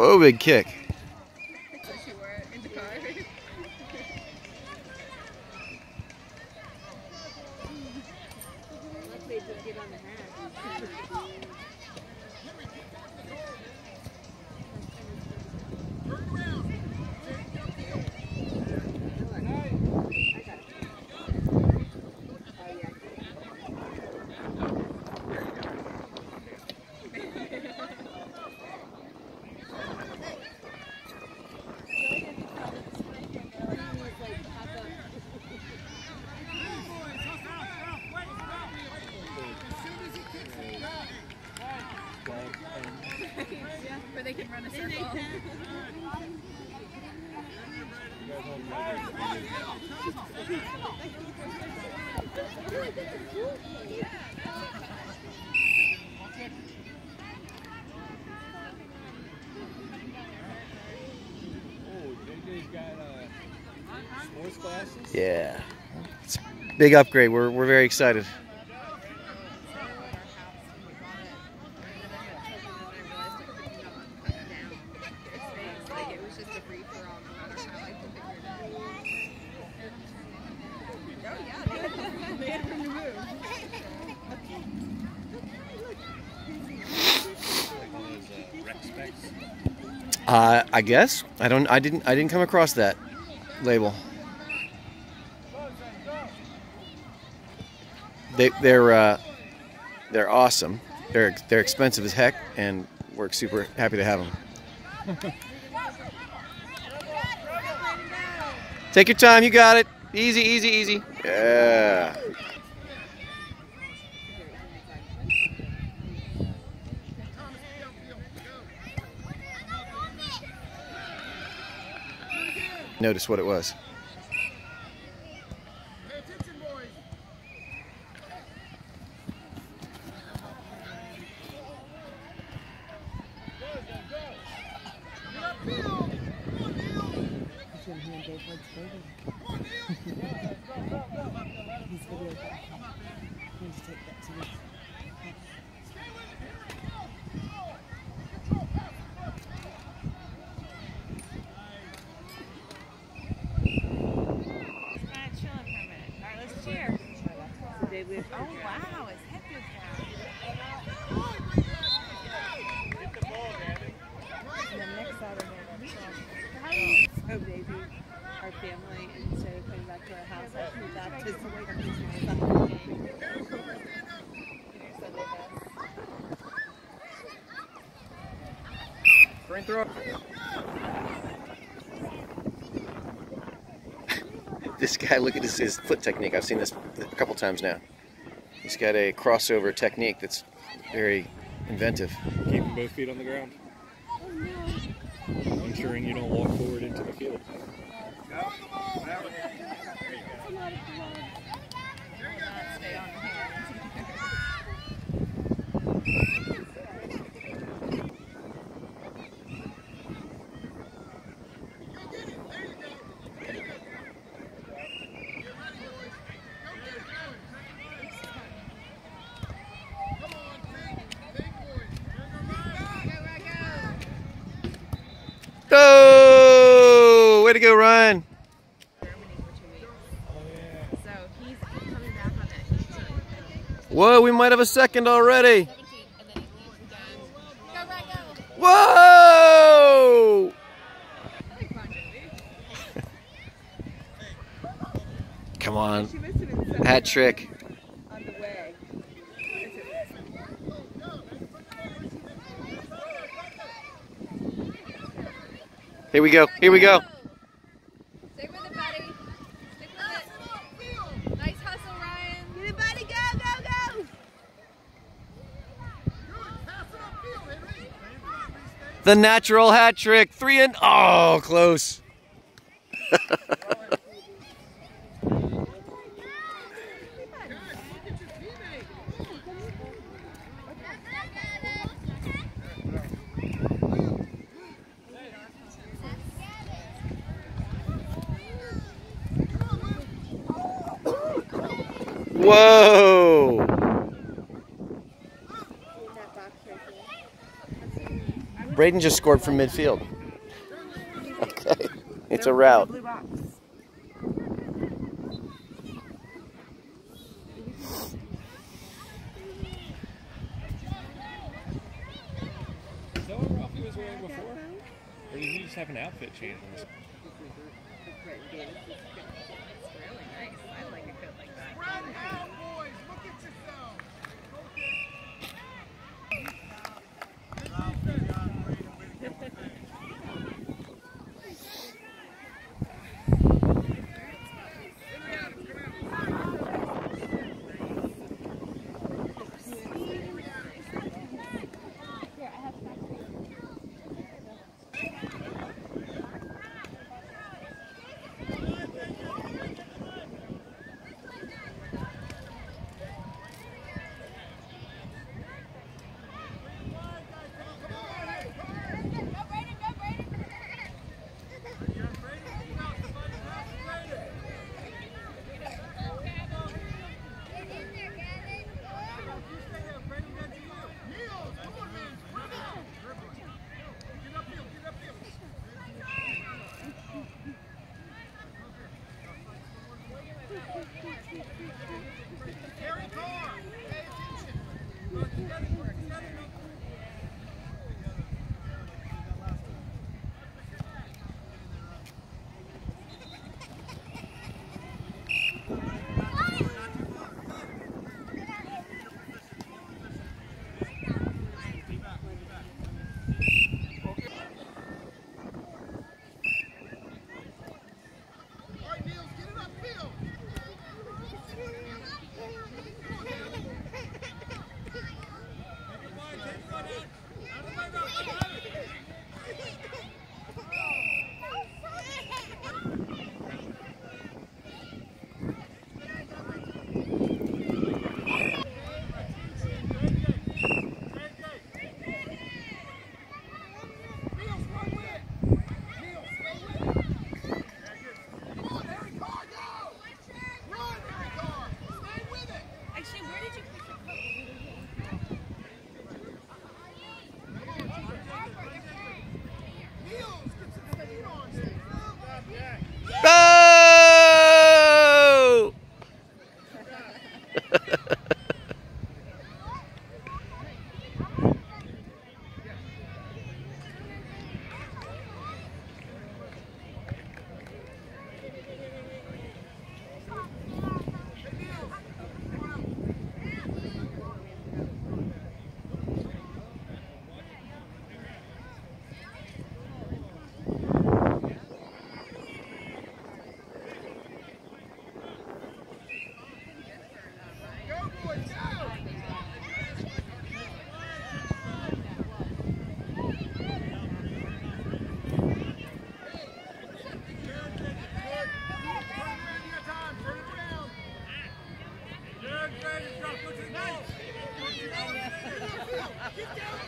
Whoa, big kick. So she wore it in the car. Luckily it didn't get on the hat. Where they can run a circle. Oh, JJ's got uh, sports glasses. Yeah. It's big upgrade. We're, we're very excited. Uh, I guess I don't. I didn't. I didn't come across that label. They, they're uh, they're awesome. They're they're expensive as heck, and we're super happy to have them. Take your time. You got it. Easy, easy, easy. Yeah. Notice what it was. Oh wow, his head goes down. And then next Saturday, oh baby, our family, instead of coming back to our house, I moved out to Sunday Sunday throw. this guy, look at his, his foot technique. I've seen this a couple times now. He's got a crossover technique that's very inventive. Keeping both feet on the ground. Ensuring you don't walk forward into the field. Stay on the hand. Go! Way to go, Ryan. Germany for two weeks. So he's coming back on that 18th. Whoa, we might have a second already. 17th, and then he leaves again. Go, right, go. Whoa! Come on. Hat trick. Here we go. Here we go. Stick with it, buddy. Stick with it. Nice hustle, Ryan. Get it, buddy, go, go, go! The natural hat trick. Three and oh, close. Whoa! Braden just scored from midfield. Okay, it's a route. Or did he just have an outfit change on this? Harry, Get down!